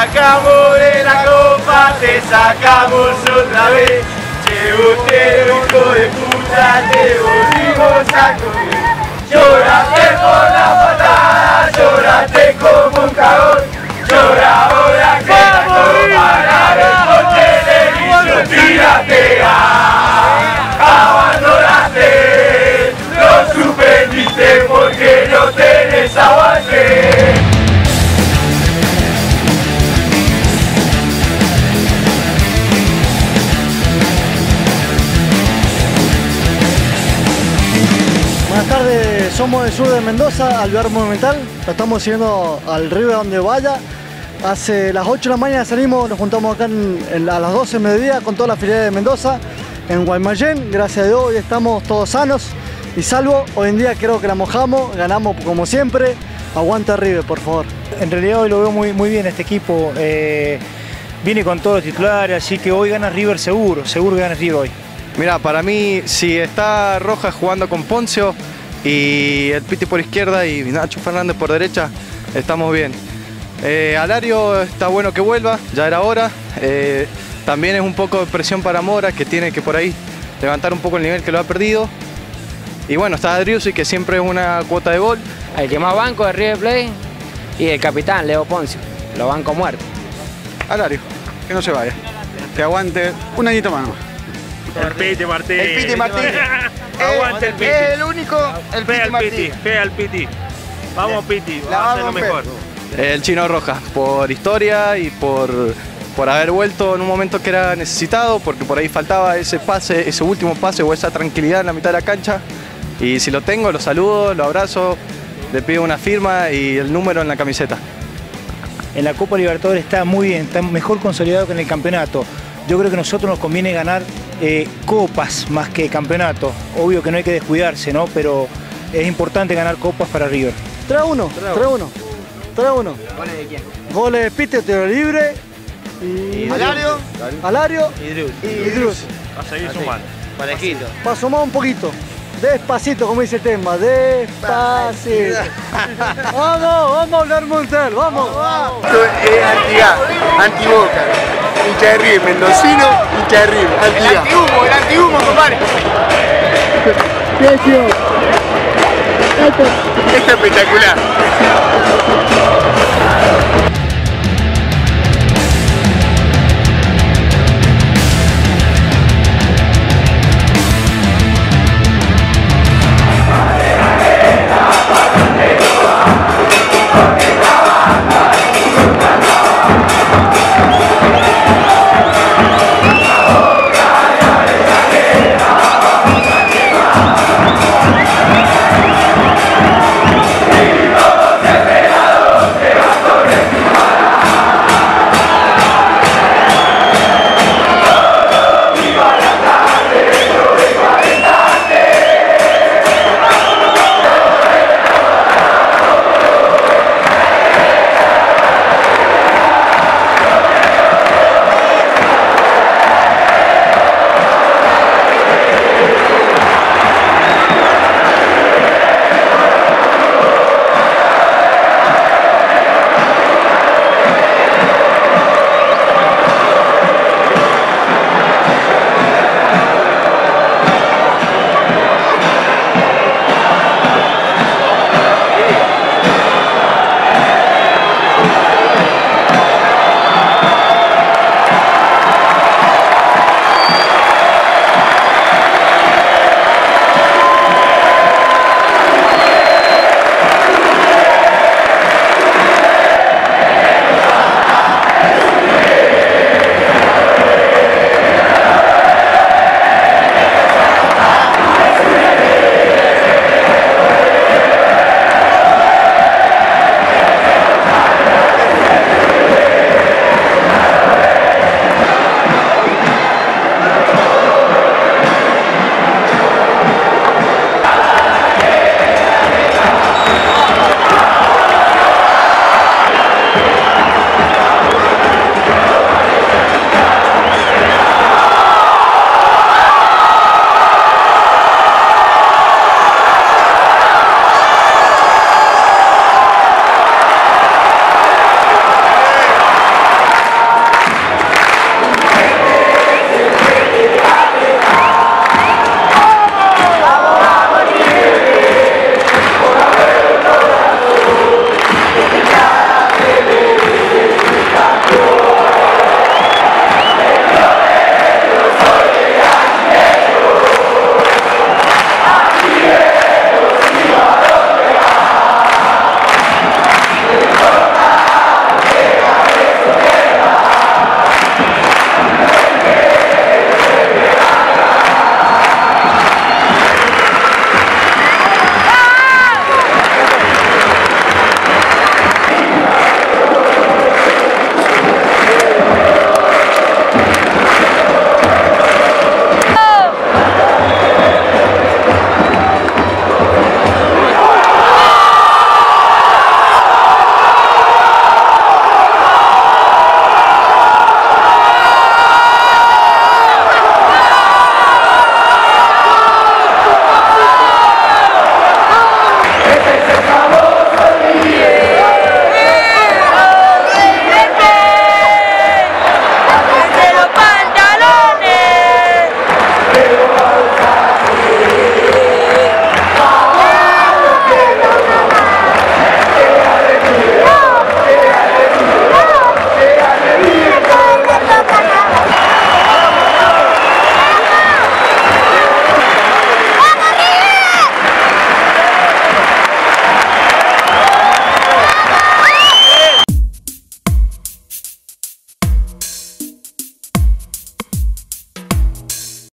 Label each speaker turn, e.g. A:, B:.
A: sacamos de la copa, te sacamos otra vez. Che, usted, hijo de puta, te volvimos a comer. Lloraste por la patada, lloraste como un cagón. Llora
B: somos del sur de Mendoza, al lugar monumental. Lo estamos siguiendo al río donde vaya. Hace las 8 de la mañana salimos, nos juntamos acá en- en- a las 12 de mediodía con toda la filial de Mendoza, en Guaymallén. Gracias a Dios, hoy estamos todos sanos y salvo. Hoy en día creo que la mojamos, ganamos como siempre. Aguanta River, por favor.
C: En realidad hoy lo veo muy, muy bien este equipo. eh, viene con todos los titulares, así que hoy gana River seguro, seguro que gana River hoy.
D: Mira, para mí, si está Rojas jugando con Poncio y el Piti por izquierda y Nacho Fernández por derecha, estamos bien. Eh, Alario está bueno que vuelva, ya era hora. Eh, también es un poco de presión para Mora, que tiene que por ahí levantar un poco el nivel que lo ha perdido. Y bueno, está Adriusi, que siempre es una cuota de gol.
E: El que más banco de River Plate y el capitán Leo Poncio. Lo banco muerto.
F: Alario, que no se vaya. Que aguante un añito más.
G: El Piti Martín.
F: El Piti Martín.
G: Aguante el Piti.
F: El único, el Piti
G: al
F: Martín.
G: Piti, fe al Piti. Vamos Piti, vamos a hacer lo mejor.
D: El chino Rojas, por historia y por, por haber vuelto en un momento que era necesitado, porque por ahí faltaba ese pase, ese último pase o esa tranquilidad en la mitad de la cancha. Y si lo tengo, lo saludo, lo abrazo, le pido una firma y el número en la camiseta.
C: En la Copa Libertadores está muy bien, está mejor consolidado que en el campeonato. Yo creo que a nosotros nos conviene ganar eh, copas más que campeonato. Obvio que no hay que descuidarse, ¿no? Pero es importante ganar copas para River.
B: 3-1, 3-1, 3-1.
E: ¿Goles de quién?
B: Goles de Pite, tiro libre. Y
F: Alario.
B: Alario
G: Y
B: y Drus.
G: a seguir sumando.
E: Parejito.
B: Para sumar un poquito. Despacito, como dice el tema. Despacito. vamos, vamos a hablar Montel, vamos.
F: Esto es anti-A, anti-boca. Hincha de River, mendocino, hincha de River, anti-A.
A: antihumo, el antihumo, compadre.
F: Esto es espectacular.